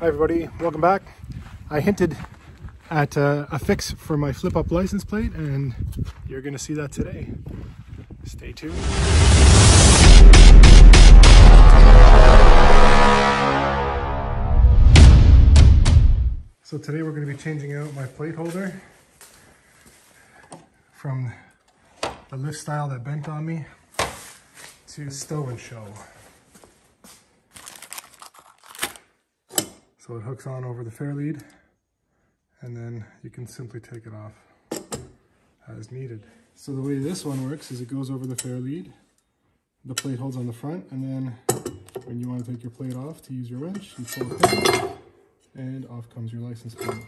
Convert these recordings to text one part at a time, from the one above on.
Hi everybody, welcome back. I hinted at uh, a fix for my flip up license plate and you're gonna see that today. Stay tuned. So today we're gonna be changing out my plate holder from the lift style that bent on me to stow and show. So it hooks on over the fairlead and then you can simply take it off as needed. So the way this one works is it goes over the fairlead, the plate holds on the front, and then when you want to take your plate off to use your wrench, you pull pin and off comes your license plate.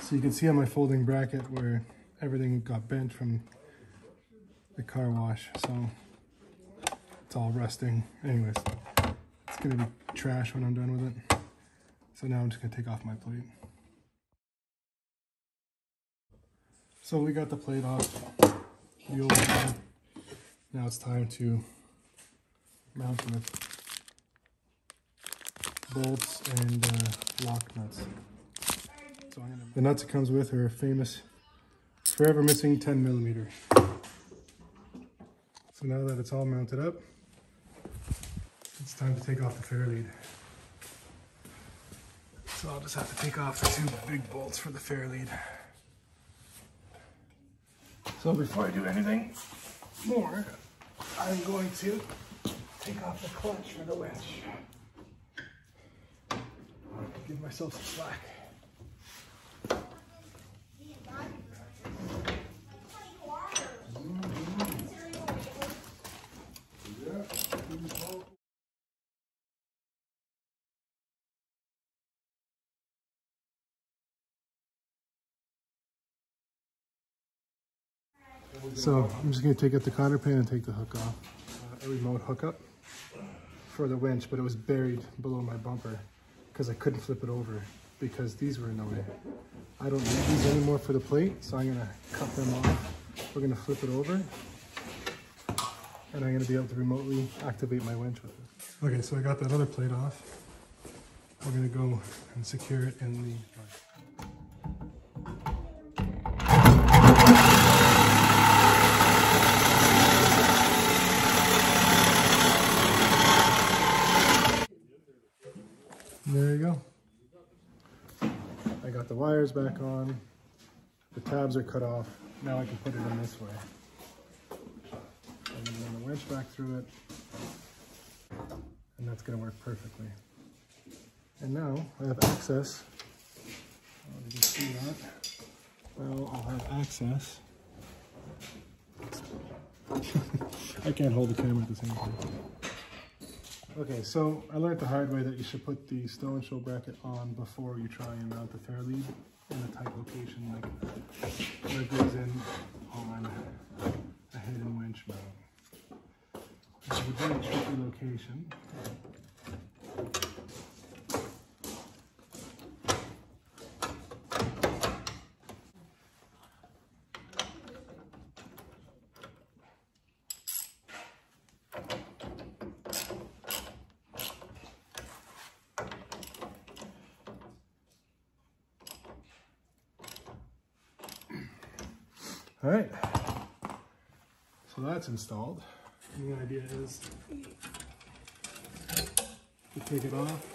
So you can see on my folding bracket where everything got bent from the car wash, so it's all rusting. Anyways, it's gonna be trash when I'm done with it. So now I'm just gonna take off my plate. So we got the plate off the old one. Now it's time to mount with bolts and uh, lock nuts. So. The nuts it comes with are famous forever missing 10 millimeter. So now that it's all mounted up, it's time to take off the fairlead. So I'll just have to take off the two big bolts for the fairlead. So before I do anything more, I'm going to take off the clutch for the winch. Give myself some slack. So I'm just gonna take out the cotter pin and take the hook off. Uh, a remote hookup for the winch, but it was buried below my bumper because I couldn't flip it over because these were in the way. I don't need these anymore for the plate, so I'm gonna cut them off. We're gonna flip it over and I'm gonna be able to remotely activate my winch with it. Okay, so I got that other plate off. We're gonna go and secure it in the There you go. I got wires back on. The tabs are cut off. Now I can put it in this way. And then the winch back through it. And that's gonna work perfectly. And now I have access. Oh, you see that. Now I'll have access. I can't hold the camera at the same time. Okay, so I learned the hard way that you should put the Stonsho bracket on before you try and mount the fairlead in a tight location like where it goes in on a hidden winch mount. It's a very tricky location. All right, so that's installed. And the idea is you take it off,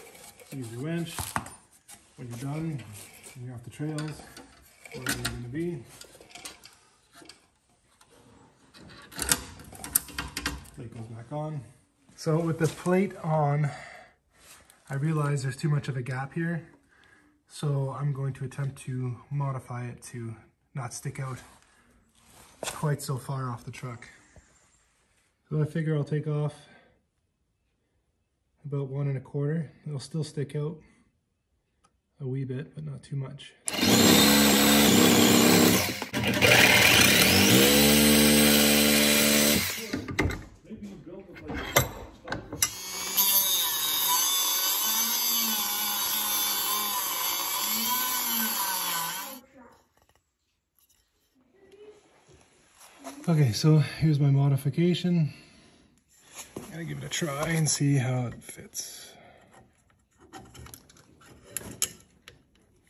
use your winch. When you're done, you're off the trails, wherever you're gonna be. Plate goes back on. So with the plate on, I realize there's too much of a gap here. So I'm going to attempt to modify it to not stick out quite so far off the truck. So I figure I'll take off about one and a quarter. It'll still stick out a wee bit, but not too much. Okay, so here's my modification. I'm gonna give it a try and see how it fits.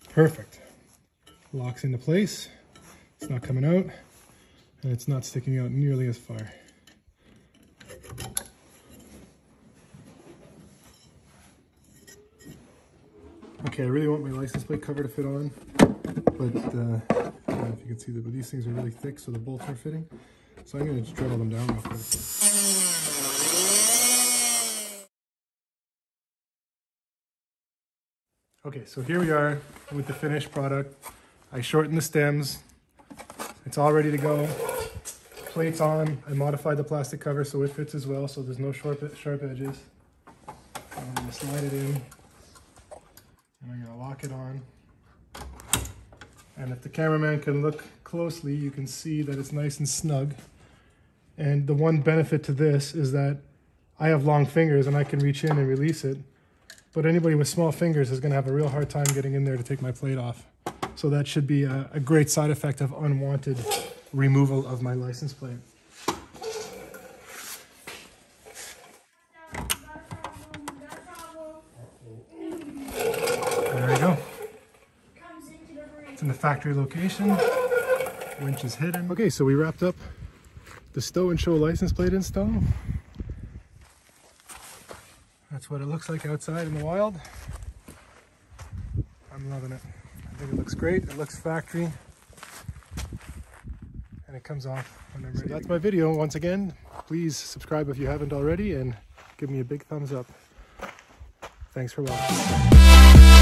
Perfect. Locks into place. It's not coming out and it's not sticking out nearly as far. Okay, I really want my license plate cover to fit on, but uh, know if you can see that, but these things are really thick, so the bolts are fitting. So I'm going to just dremel them down real quick. Okay, so here we are with the finished product. I shortened the stems. It's all ready to go. Plates on. I modified the plastic cover so it fits as well, so there's no sharp, sharp edges. I'm going to slide it in. And I'm going to lock it on. And if the cameraman can look closely, you can see that it's nice and snug. And the one benefit to this is that I have long fingers and I can reach in and release it. But anybody with small fingers is going to have a real hard time getting in there to take my plate off. So that should be a, a great side effect of unwanted removal of my license plate. There we go. It's in the factory location. Winch is hidden. Okay, so we wrapped up the Stow and Show license plate install. That's what it looks like outside in the wild. I'm loving it. I think it looks great. It looks factory. And it comes off when I'm ready. So that's my video. Once again, please subscribe if you haven't already and give me a big thumbs up. Thanks for watching.